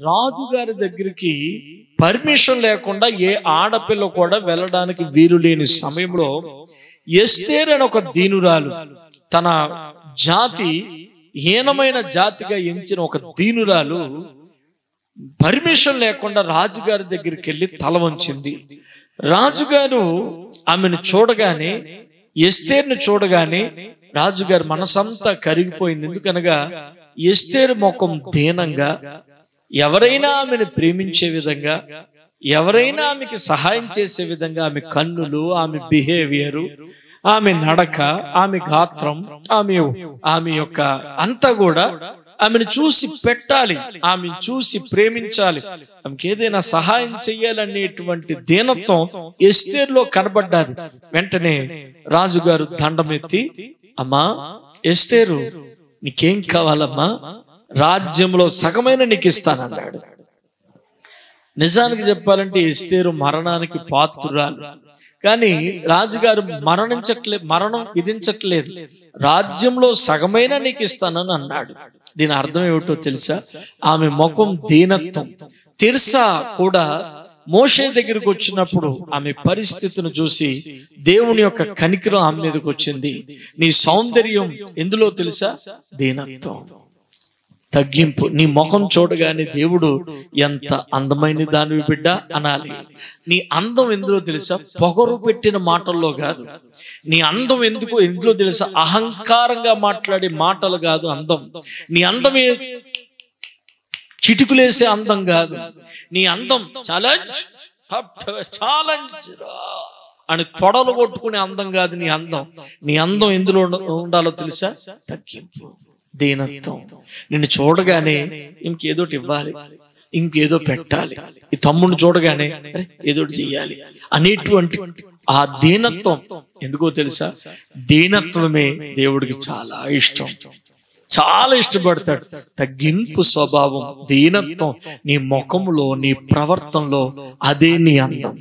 రాజుగారి దగ్గరికి పర్మిషన్ లేకుండా ఏ ఆడపిల్ల కూడా వెళ్ళడానికి వీలు లేని సమయంలో ఎస్తేర్ అని ఒక దీనురాలు తన జాతి హీనమైన జాతిగా ఎంచిన ఒక దీనురాలు పర్మిషన్ లేకుండా రాజుగారి దగ్గరికి వెళ్ళి తల వంచింది రాజుగారు ఆమెను చూడగానే ఎస్తేర్ను చూడగానే రాజుగారి మనసంతా కరిగిపోయింది. ఎందుకనగా ఎస్తేరు ముఖం దీనంగా ఎవరైనా ఆమెను ప్రేమించే విధంగా ఎవరైనా ఆమెకి సహాయం చేసే విధంగా ఆమె కన్నులు ఆమె బిహేవియరు ఆమె నడక ఆమె గాత్రం ఆమె ఆమె యొక్క అంతా కూడా ఆమెను చూసి పెట్టాలి ఆమెను చూసి ప్రేమించాలి. ఆమెకి ఏదైనా సహాయం చెయ్యాలనేటువంటి దీనత్వం ఎస్తేర్లో కనబడ్డాది. వెంటనే రాజుగారు దండమెత్తి అమ్మా ఎస్తేరు నీకేం కావాలమ్మా? రాజ్యంలో సగమైన నీకు ఇస్తానన్నాడు. నిజానికి చెప్పాలంటే ఎస్తేరు మరణానికి పాత్రురాలు. కానీ రాజుగారు మరణించట్లే మరణం విధించట్లేదు. రాజ్యంలో సగమైన నీకు ఇస్తానని అన్నాడు. దీని అర్థం ఏమిటో తెలుసా? ఆమె ముఖం దీనత్వం. తిర్సా కూడా మోషే దగ్గరికి వచ్చినప్పుడు ఆమె పరిస్థితిని చూసి దేవుని యొక్క కనికరం ఆమె మీదకి వచ్చింది. నీ సౌందర్యం ఎందులో తెలుసా? దీనత్వం. తగ్గింపు. నీ ముఖం చూడగానే దేవుడు ఎంత అందమైన దానివి బిడ్డ అనాలి. నీ అందం ఎందులో తెలుసా? పొగరు పెట్టిన మాటల్లో కాదు. నీ అందం ఎందుకు ఎందులో తెలుసా? అహంకారంగా మాట్లాడే మాటలు కాదు అందం. నీ అందమే చిటుకులేసే అందం కాదు. నీ అందం ఛాలెంజ్ ఛాలెంజ్ అని తొడలు కొట్టుకునే అందం కాదు నీ అందం. నీ అందం ఎందులో ఉండాలో తెలుసా? తగ్గింపు. దీనత్వం. నిన్ను చూడగానే ఇంకేదోటి ఇవ్వాలి ఇంకేదో పెట్టాలి. ఈ తమ్ముడిని చూడగానే ఏదో ఏదోటి చెయ్యాలి. అనేటువంటి ఆ దీనత్వం ఎందుకో తెలుసా? దీనత్వమే దేవుడికి చాలా ఇష్టం. చాలా ఇష్టపడతాడు. తగ్గింపు స్వభావం దీనత్వం నీ ముఖంలో నీ ప్రవర్తనలో అదే నీ అందం.